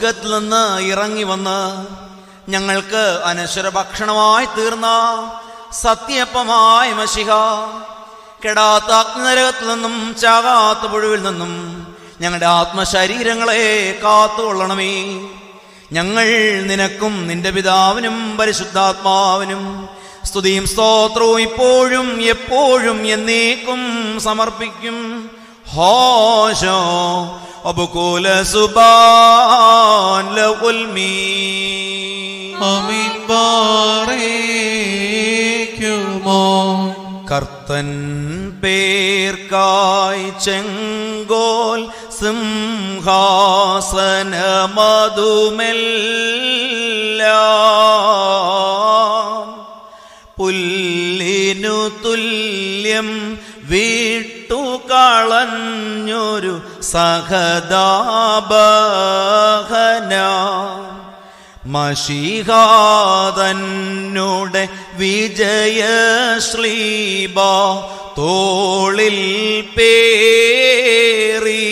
സ്വർഗത്തിൽ നിന്ന് ഇറങ്ങി വന്ന് ഞങ്ങൾക്ക് അനശ്വര ഭക്ഷണമായി തീർന്ന സത്യപ്പമായ മഷിഹ. കെടാത്ത അഗ്നിനരകത്തിൽ നിന്നും ചാകാത്ത പുഴുവിൽ നിന്നും ഞങ്ങളുടെ ആത്മശരീരങ്ങളെ കാത്തുകൊള്ളണമേ. ഞങ്ങൾ നിനക്കും നിന്റെ പിതാവിനും പരിശുദ്ധാത്മാവിനും സ്തുതിയും സ്തോത്രവും ഇപ്പോഴും എപ്പോഴും എന്നേക്കും സമർപ്പിക്കും. ഹോശോ അബുകൂല സുബാൻ ലഉൽമീ അമീൻ ബാറേക്കുമോ കർത്തൻ പേർക്കായി ചെങ്കോൽ സിംഹാസന മധുമെല്ലാം. പുല്ലിനു തുല്യം വിട്ടുകളഞ്ഞൊരു സഹദാബഹന മഷിഹാതന്നുടെ വിജയശ്രീബ തോളിൽ പേറി.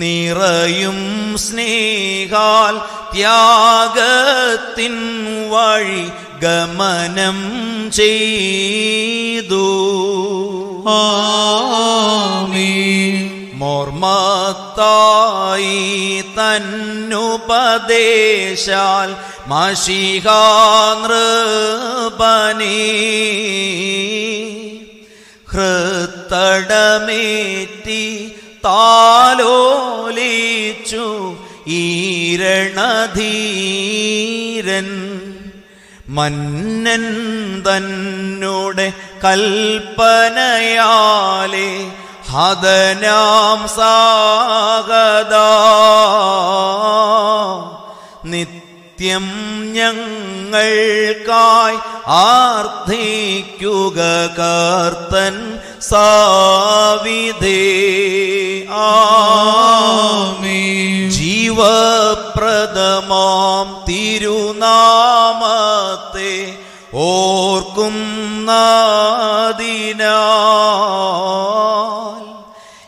നിറയും ത്യാഗത്തിൻ വഴി ഗമനം ചെയ്തു. ആമീൻ. മോർമത്തായി തന്നുപദേശാൽ മഷിഹാനൃപനീ ഹൃത്തടമേറ്റി താലോലിച്ചു ഈരണധീരൻ മന്നൻ തന്നുടെ കൽപ്പനയാലെ ഹതനാം സാഗത. നിത്യം ഞങ്ങൾക്കായി ആർദ്ധിക്കുക കർത്തൻ സാവിധേ. ആമീൻ ജീവപ്രദമാം തിരുനാമത്തെ ഓർക്കും നാദിനാൽ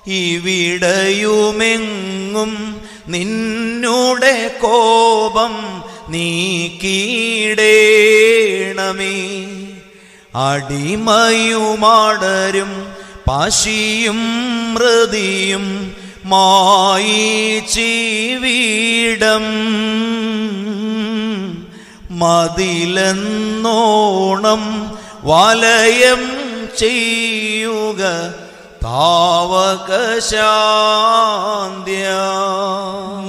ഇവിടെയുമെങ്ങും നിന്നുടെ കോപം നീക്കിയിടേണമേ. അടിമയുമാടരും പശിയും മൃതിയും മായി ചീവീടം മതിലെന്നോണം വലയം ചെയ്യുക താവകശാന്ത്യ.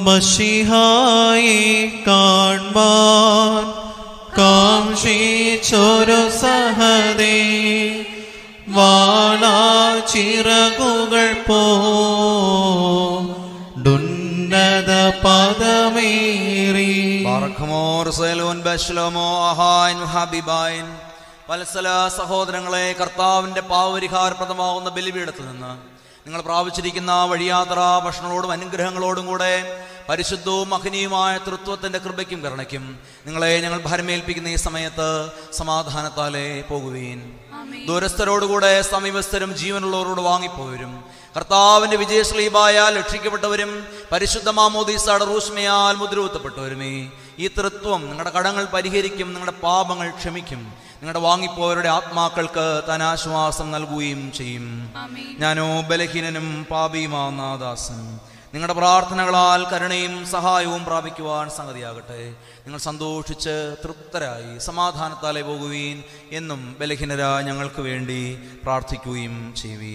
മഷിഹായി കാൺമാൻ കാംക്ഷിച്ചൊരു സഹദേ വാളാ ചിറകുകൾ പദമേറി ബർഖമോർ സേലോൻ ബശ്ലോമോ അഹാൻ ഹബിബായൻ വത്സല സഹോദരങ്ങളെ കർത്താവിന്റെ പാവരിഹാരപ്രദമാവുന്ന ബലിപീഠത്തിൽ നിന്ന് നിങ്ങൾ പ്രാപിച്ചിരിക്കുന്ന വഴിയാത്ര ഭക്ഷണങ്ങളോടും അനുഗ്രഹങ്ങളോടും കൂടെ പരിശുദ്ധവും മഹനീയമായ തൃത്വത്തിന്റെ കൃപയ്ക്കും കരുണയ്ക്കും നിങ്ങളെ ഞങ്ങൾ ഭരമേൽപ്പിക്കുന്ന ഈ സമയത്ത് സമാധാനത്താലെ പോകുവീൻ. ദൂരസ്ഥരോടുകൂടെ സമീപസ്ഥരും ജീവനുള്ളവരോട് വാങ്ങിപ്പോരും കർത്താവിന്റെ വിജയശ്ലീബായാൽ രക്ഷിക്കപ്പെട്ടവരും പരിശുദ്ധ മാമോദീസാട് റൂസ്മയാൽ മുദ്രകുത്തപ്പെട്ടവരുമേ ഈ തൃത്വം നിങ്ങളുടെ കടങ്ങൾ പരിഹരിക്കും നിങ്ങളുടെ പാപങ്ങൾ ക്ഷമിക്കും നിങ്ങളുടെ വാങ്ങിപ്പോയവരുടെ ആത്മാക്കൾക്ക് താൻ ആശ്വാസം നൽകുകയും ചെയ്യും. ഞാനോ ബലഹീനനും പാപിയുമാനാദാസൻ നിങ്ങളുടെ പ്രാർത്ഥനകളാൽ കരുണയും സഹായവും പ്രാപിക്കുവാൻ സംഗതിയാകട്ടെ. നിങ്ങൾ സന്തോഷിച്ച് തൃപ്തരായി സമാധാനത്താലെ പോകുവീൻ എന്നും ബലഹീനരാ ഞങ്ങൾക്ക് വേണ്ടി പ്രാർത്ഥിക്കുകയും ചെയ്യുവീൻ.